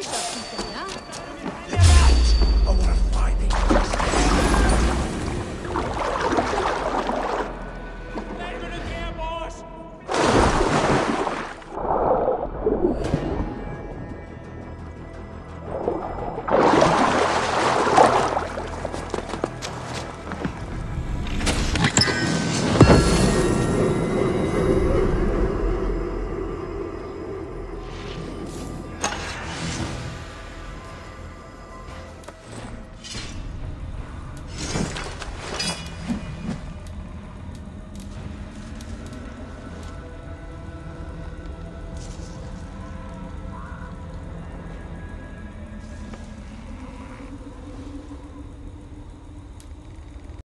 Lisa.